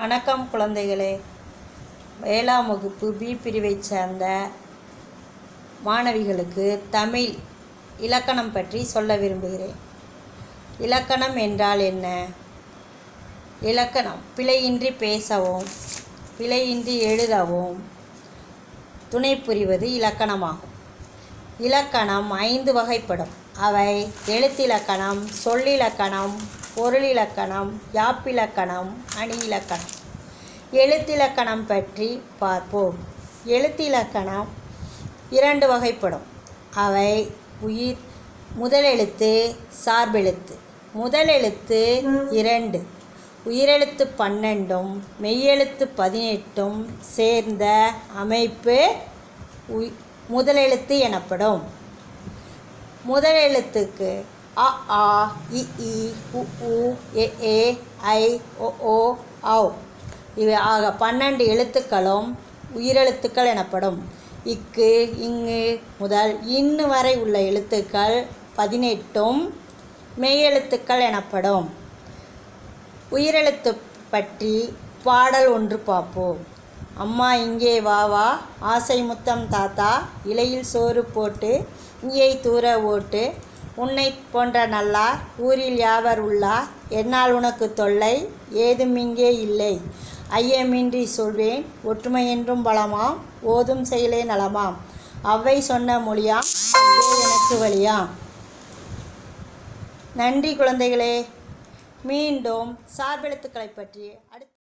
வணக்கம் குழந்தைகளே. ஏழாம் வகுப்பு பி பிரிவைச் சேர்ந்த மாணவிகளுக்கு தமிழ் இலக்கணம் பற்றி சொல்ல விரும்புகிறேன். இலக்கணம் என்றால் என்ன? இலக்கணம். பிழையின்றி பேசவும் பிழையின்றி எழுதவும் துணை புரிவது இலக்கணமாகும். இலக்கணம் ஐந்து வகைப்படும். அவை எழுத்திலக்கணம் சொல்லிலக்கணம் பொருளிலக்கணம் யாப்பிலக்கணம் அணி இலக்கணம் எழுத்திலக்கணம் பற்றி பார்ப்போம். எழுத்திலக்கணம் இரண்டு வகைப்படும். அவை உயிர் முதலெழுத்து சார்பெழுத்து. முதலெழுத்து இரண்டு. உயிரெழுத்து பன்னெண்டும் மெய்யெழுத்து பதினெட்டும் சேர்ந்த அமைப்பு முதலெழுத்து எனப்படும். முதலெழுத்துக்கு அ ஆ இ ஈ உ ஊ எ ஏ ஐ ஒ ஓ ஔ. இவை ஆக பன்னெண்டு எழுத்துக்களும் உயிரெழுத்துக்கள் எனப்படும். இக்கு இங்கு முதல் இன்னு வரை உள்ள எழுத்துக்கள் பதினெட்டும் மெய்யெழுத்துக்கள் எனப்படும். உயிரெழுத்து பற்றி பாடல் ஒன்று பார்ப்போம். அம்மா இங்கே வா வா. ஆசை முத்தம் தாத்தா. இலையில் சோறு போட்டு இங்கே தூர ஓட்டு. உன்னை போன்ற நல்லார் ஊரில் யாவர் உள்ளார்? என்னால் உனக்கு தொல்லை ஏதும் இங்கே இல்லை. ஐயமின்றி சொல்வேன் ஒற்றுமை என்றும் பலமாம் ஓதும் செயலே நலமாம். அவ்வை சொன்ன மொழியாம் எனக்கு வழியாம். நன்றி குழந்தைகளே. மீண்டும் சார்பெழுத்துக்களை பற்றி அடுத்து